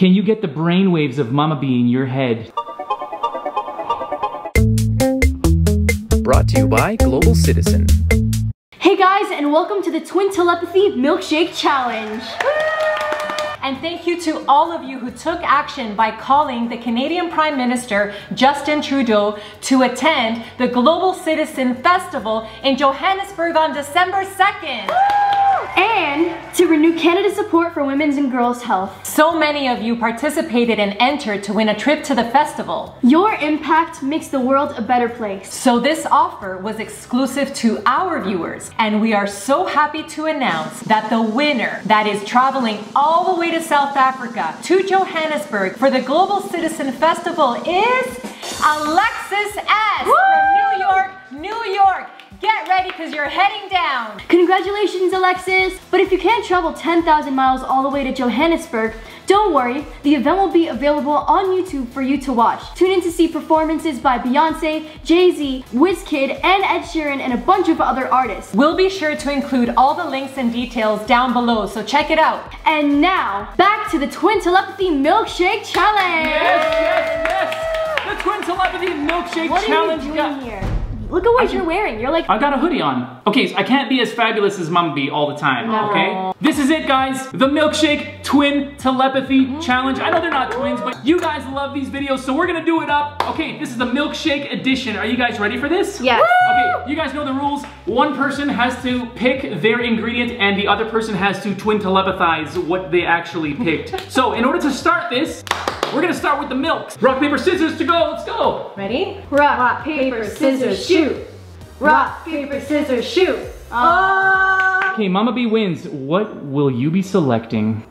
Can you get the brainwaves of Mama Bee in your head? Brought to you by Global Citizen. Hey guys, and welcome to the Twin Telepathy Milkshake Challenge. And thank you to all of you who took action by calling the Canadian Prime Minister Justin Trudeau to attend the Global Citizen Festival in Johannesburg on December 2nd. And to renew Canada's support for women's and girls' health. So many of you participated and entered to win a trip to the festival. Your impact makes the world a better place. So this offer was exclusive to our viewers, and we are so happy to announce that the winner that is traveling all the way to South Africa to Johannesburg for the Global Citizen Festival is Alexis S. from New York, New York. Get ready because you're heading down. Congratulations, Alexis! But if you can't travel 10,000 miles all the way to Johannesburg, don't worry, the event will be available on YouTube for you to watch. Tune in to see performances by Beyonce, Jay-Z, WizKid, and Ed Sheeran, and a bunch of other artists. We'll be sure to include all the links and details down below, so check it out. And now, back to the Twin Telepathy Milkshake Challenge! Yes, yes, yes! The Twin Telepathy Milkshake What Challenge. are you doing here? Look at what I you're can- wearing. You're like, I got a hoodie on. Okay, so I can't be as fabulous as Bee all the time, okay? This is it, guys. The Milkshake Twin Telepathy Challenge. I know they're not twins, but you guys love these videos, so we're gonna do it up. Okay, this is the Milkshake Edition. Are you guys ready for this? Yes. Okay, you guys know the rules. One person has to pick their ingredient and the other person has to twin telepathize what they actually picked. so in order to start this, we're gonna start with the milk. Rock, paper, scissors to go, let's go. Ready? rock, paper, scissors, shoot. Rock, paper, scissors, shoot. Oh! Okay, Mama Bee wins. What will you be selecting?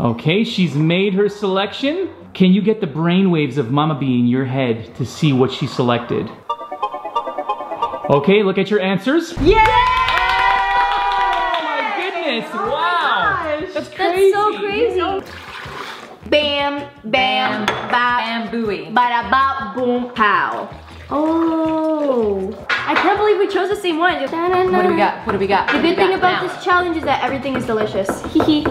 Okay, she's made her selection. Can you get the brainwaves of Mama Bee in your head to see what she selected? Okay, look at your answers. Yeah! Oh my goodness, wow. That's crazy. That's so crazy. Bam, bam, bam, Bambooey. bada bop, boom, pow. Oh, I can't believe we chose the same one. What do we got? What do we got? The What do we good thing got about now? this challenge is that everything is delicious. Hee hee.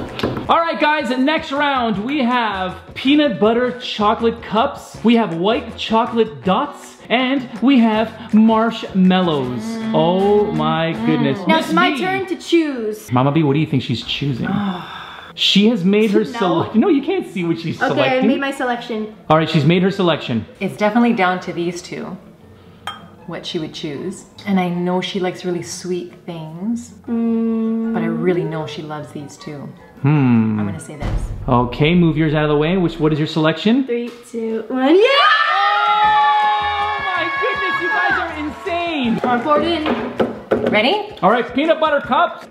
All right, guys, next round we have peanut butter chocolate cups, we have white chocolate dots, and we have marshmallows. Oh my goodness. Now Miss it's my B. turn to choose. Mama Bee, what do you think she's choosing? she has made her No. selection. No, you can't see what she's Okay, selecting. Okay, I made my selection. All right, she's made her selection. It's definitely down to these two. What she would choose. And I know she likes really sweet things. But I really know she loves these two. Hmm. I'm gonna say this. Okay, move yours out of the way. Which what is your selection? Three, two, one. Yeah! Insane. Pour it in. Ready? All right, peanut butter cups.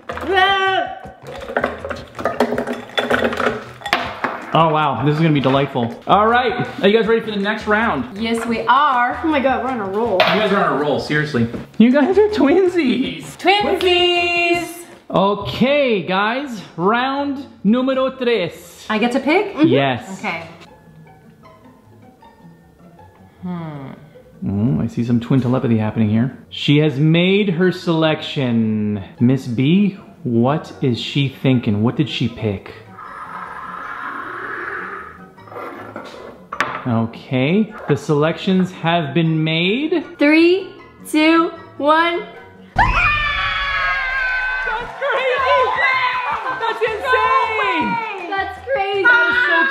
Oh wow, this is gonna be delightful. All right, are you guys ready for the next round? Yes, we are. Oh my god, we're on a roll. You guys are on a roll, seriously. You guys are twinsies. Twinsies! Okay, guys, round numero tres. I get to pick? Yes. Okay. Hmm. Oh, I see some twin telepathy happening here. She has made her selection. Miss Bee, what is she thinking? What did she pick? Okay, the selections have been made. Three, two, one.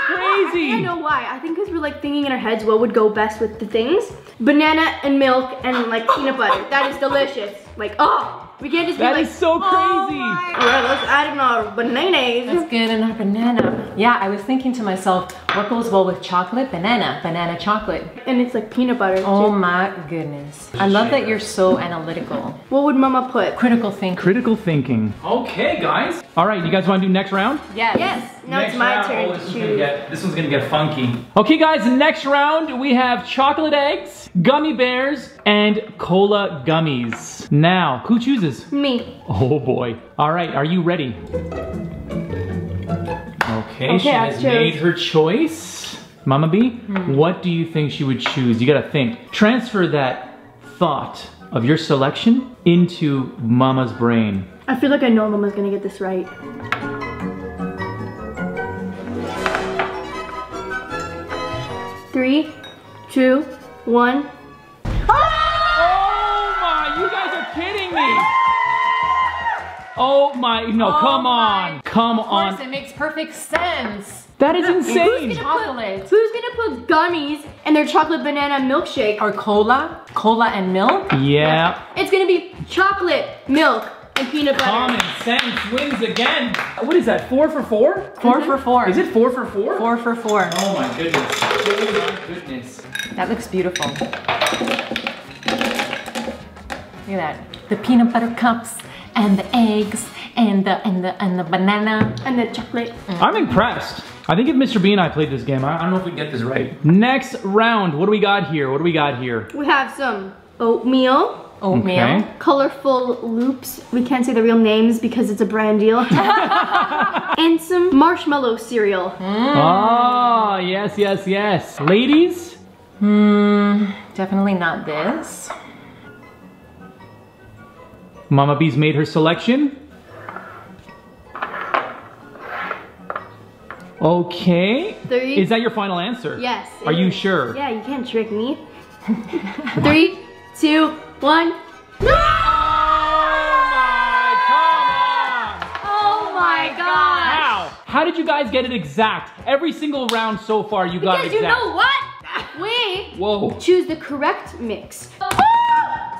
Crazy! I know why. I think because we're like thinking in our heads what would go best with the things. Banana and milk and like peanut butter. That is delicious. Like, oh, we can't just That be like, is so oh crazy! all right, let's add in our bananas. That's good and our banana. Yeah, I was thinking to myself, what goes well with chocolate? Banana. Banana chocolate. And it's like peanut butter. Oh too. my goodness. I love that you're so analytical. What would mama put? Critical thinking. Critical thinking. Okay, guys. All right, you guys want to do next round? Yes. Yes, now Next it's my round- turn oh, to this one's gonna choose. get- this one's gonna get funky. Okay, guys, next round we have chocolate eggs, gummy bears, and cola gummies. Now, who chooses? Me. Oh boy. All right, are you ready? Okay, okay she has made her choice. Mama Bee, hmm. what do you think she would choose? You gotta think. Transfer that thought of your selection into Mama's brain. I feel like I know Mama's gonna get this right. Three, two, one. Ah! Oh my, you guys are kidding me! Oh my, no, Oh come my- on. Come Of course, on. it makes perfect sense. That is insane. Chocolate. Who's gonna put gummies in their chocolate banana milkshake? Or cola, cola and milk. Yeah. It's gonna be chocolate, milk, and peanut butter. Common sense wins again. What is that, four for four? 4 for four. Is it four for four? Four for four. Oh my goodness. Oh my goodness. That looks beautiful. Look at that. The peanut butter cups and the eggs and the and the and the banana. And the chocolate. I'm impressed. I think if Mr. Bee and I played this game, I I don't know if we get this right. Next round, what do we got here? What do we got here? We have some oatmeal, Oatmeal. Okay. colorful loops. We can't say the real names because it's a brand deal. and some marshmallow cereal. Oh, yes, yes, yes. Ladies? Hmm. Definitely not this. Mama Bee's made her selection. Okay. Three. Is that your final answer? Yes. Are you is. sure? Yeah, you can't trick me. Three, two, one. No! Oh my oh god! How? How did you guys get it exact? Every single round so far, you got it exact. Because you know what? We Whoa. choose the correct mix.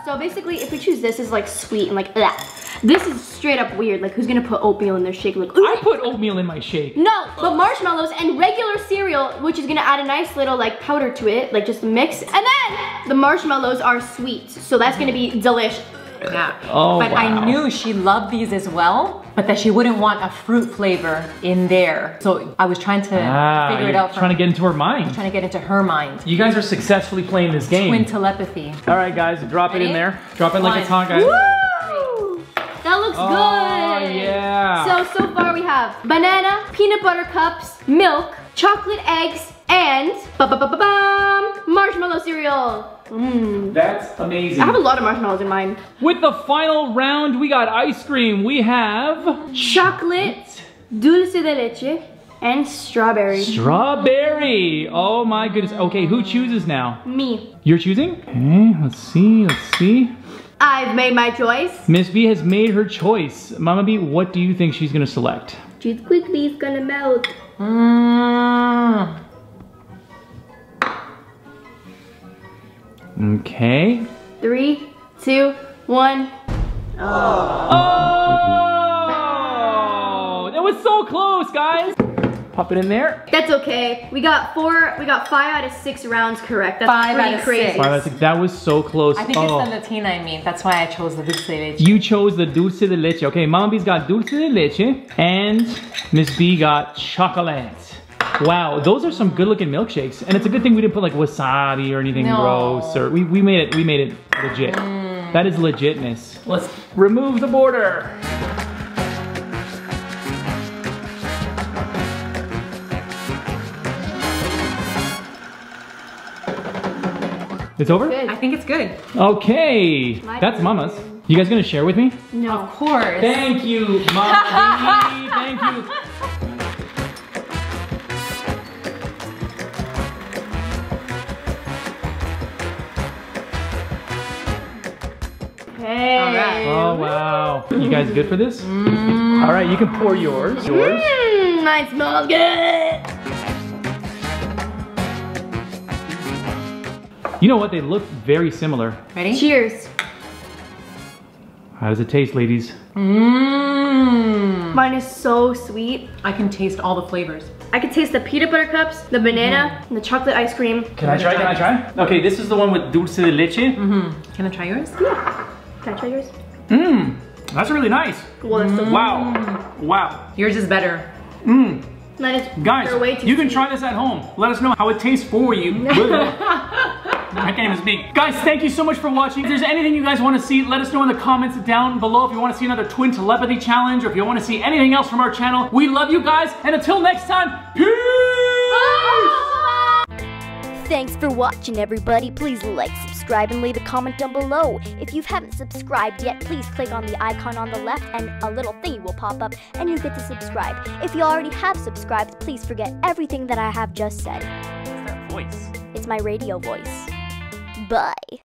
So basically, if we choose this, is like sweet and like that. This is straight up weird. Like, who's gonna put oatmeal in their shake? Like, I put oatmeal in my shake. no, but marshmallows and regular cereal, which is gonna add a nice little like powder to it, like just mix. And then the marshmallows are sweet, so that's gonna be delish. Yeah. Oh, but wow. I knew she loved these as well, but that she wouldn't want a fruit flavor in there. So I was trying to Ah, figure it out. Trying to get into her mind. trying to get into her mind. You guys are successfully playing this game. Twin telepathy. All right, guys, drop it in there. Drop it like it's One. hot, guys. Woo! That looks Oh, good. yeah. So so far we have banana, peanut butter cups, milk, chocolate eggs, and ba ba ba ba bum marshmallow cereal. Mmm. That's amazing. I have a lot of marshmallows in mine. With the final round, we got ice cream. We have Chocolate, dulce de leche, and strawberry. strawberry. Oh my goodness. Okay, who chooses now? Me. You're choosing? Okay, let's see, let's see. I've made my choice. Miss Bee has made her choice. Mama Bee, what do you think she's gonna select? Choose quickly, it's gonna melt. Mmm. Okay. Three, two, one. Oh! That was so close, guys. Pop it in there. That's okay. We got four, we got five out of six rounds correct. That's Five pretty out of crazy. six. Wow, that's- that was so close. I think oh. it's the Latina I mean. That's why I chose the dulce de leche. You chose the dulce de leche. Okay, Mama Bee's got dulce de leche, and Miss Bee got chocolate. Wow, those are some good looking milkshakes. And it's a good thing we didn't put like wasabi or anything No. gross or we, we made it we made it legit. Mm. That is legitness. Let's remove the border. It's over? Good. I think it's good. Okay. My That's turn. Mama's. You guys gonna share with me? No. Of course. Thank you, Mama Thank you. Hey. Alright. Oh wow. You guys good for this? Mm. All right, you can pour yours. Yours. Mmm, mine smells good. You know what? They look very similar. Ready? Cheers. How does it taste, ladies? Mmm. Mine is so sweet. I can taste all the flavors. I can taste the peanut butter cups, the banana, mm-hmm. and the chocolate ice cream. Can I try? Can I try? Okay, this is the one with dulce de leche. Mm-hmm. Can I try yours? Can I try yours? Mmm, that's really nice. Well, that's so Wow, wow. Yours is better. Mmm, guys, way too you can sweet. try this at home. Let us know how it tastes for you. I can't even speak. Guys, thank you so much for watching. If there's anything you guys want to see, let us know in the comments down below. If you want to see another twin telepathy challenge or if you want to see anything else from our channel, we love you guys. And until next time, peace! Thanks for watching, everybody. Please like, subscribe, and leave a comment down below. If you haven't subscribed yet, please click on the icon on the left and a little thingy will pop up and you get to subscribe. If you already have subscribed, please forget everything that I have just said. voice. It's my radio voice. Bye.